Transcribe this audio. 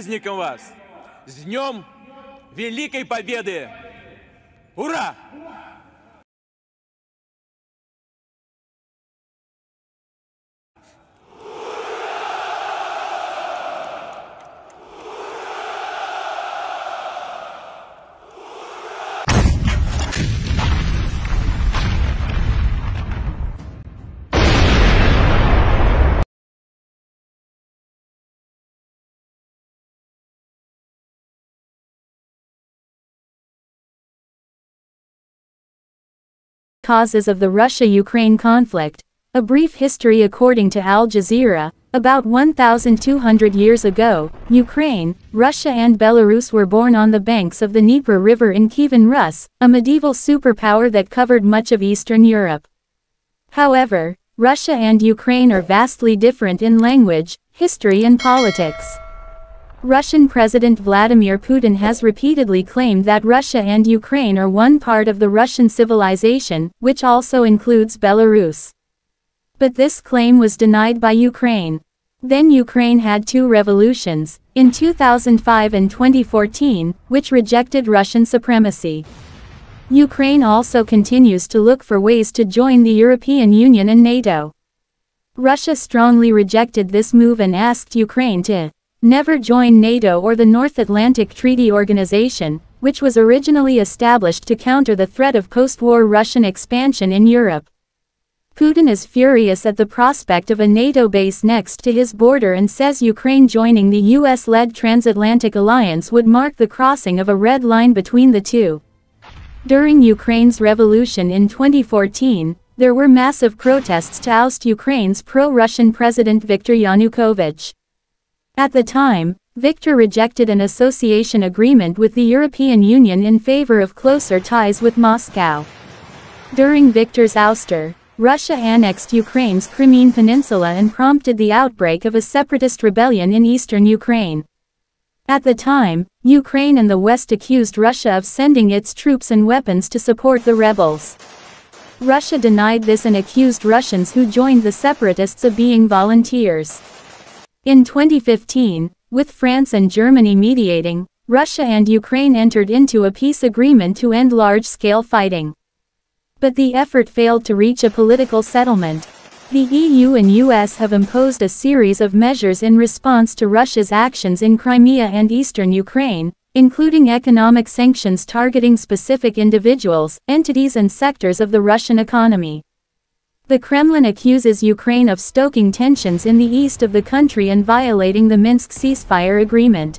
праздником вас! С Днем Великой Победы! Ура! Causes of the Russia-Ukraine conflict. A brief history according to Al Jazeera, about 1,200 years ago, Ukraine, Russia and Belarus were born on the banks of the Dnieper River in Kievan Rus, a medieval superpower that covered much of Eastern Europe. However, Russia and Ukraine are vastly different in language, history and politics. Russian President Vladimir Putin has repeatedly claimed that Russia and Ukraine are one part of the Russian civilization, which also includes Belarus. But this claim was denied by Ukraine. Then Ukraine had two revolutions, in 2005 and 2014, which rejected Russian supremacy. Ukraine also continues to look for ways to join the European Union and NATO. Russia strongly rejected this move and asked Ukraine to never join NATO or the North Atlantic Treaty Organization, which was originally established to counter the threat of post-war Russian expansion in Europe. Putin is furious at the prospect of a NATO base next to his border and says Ukraine joining the US-led transatlantic alliance would mark the crossing of a red line between the two. During Ukraine's revolution in 2014, there were massive protests to oust Ukraine's pro-Russian president Viktor Yanukovych. At the time, Viktor rejected an association agreement with the European Union in favor of closer ties with Moscow. During Viktor's ouster, Russia annexed Ukraine's Crimean Peninsula and prompted the outbreak of a separatist rebellion in eastern Ukraine. At the time, Ukraine and the West accused Russia of sending its troops and weapons to support the rebels. Russia denied this and accused Russians who joined the separatists of being volunteers. In 2015, with France and Germany mediating, Russia and Ukraine entered into a peace agreement to end large-scale fighting. But the effort failed to reach a political settlement. The EU and US have imposed a series of measures in response to Russia's actions in Crimea and eastern Ukraine, including economic sanctions targeting specific individuals, entities and sectors of the Russian economy. The Kremlin accuses Ukraine of stoking tensions in the east of the country and violating the Minsk ceasefire agreement.